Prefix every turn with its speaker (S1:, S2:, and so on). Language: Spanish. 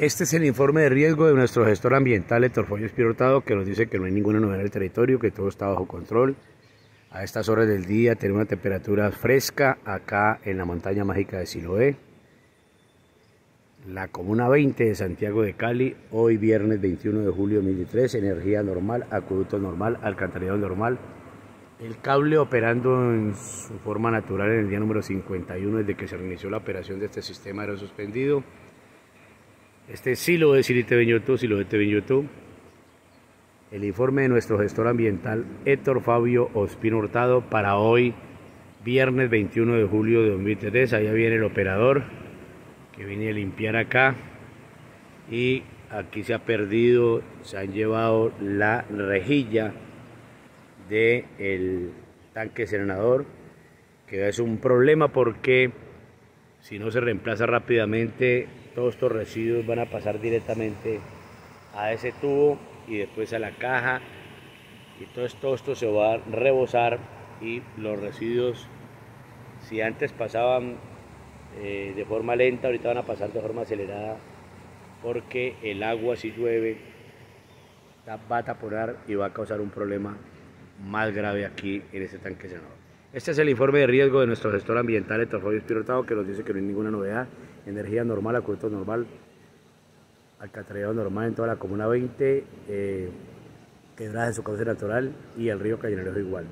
S1: Este es el informe de riesgo de nuestro gestor ambiental, Héctor Follo Espirotado, que nos dice que no hay ninguna novedad en el territorio, que todo está bajo control. A estas horas del día tenemos una temperatura fresca acá en la montaña mágica de Siloé. La Comuna 20 de Santiago de Cali, hoy viernes 21 de julio de 2003, energía normal, acueducto normal, alcantarillado normal. El cable operando en su forma natural en el día número 51 desde que se reinició la operación de este sistema aerosuspendido. suspendido este sí lo es Siri TV YouTube, sí lo de. El informe de nuestro gestor ambiental Héctor Fabio Ospino Hurtado para hoy, viernes 21 de julio de 2003. Allá viene el operador que viene a limpiar acá. Y aquí se ha perdido, se han llevado la rejilla del tanque senador, que es un problema porque si no se reemplaza rápidamente todos estos residuos van a pasar directamente a ese tubo y después a la caja y todo esto, se va a rebosar y los residuos si antes pasaban eh, de forma lenta ahorita van a pasar de forma acelerada porque el agua si llueve va a taponar y va a causar un problema más grave aquí en este tanque senador. Este es el informe de riesgo de nuestro gestor ambiental, Etorfolio Espirotado, que nos dice que no hay ninguna novedad. Energía normal, acueducto normal, alcantarillado normal en toda la comuna 20, eh, quebradas de su cauce natural y el río Cañonero igual.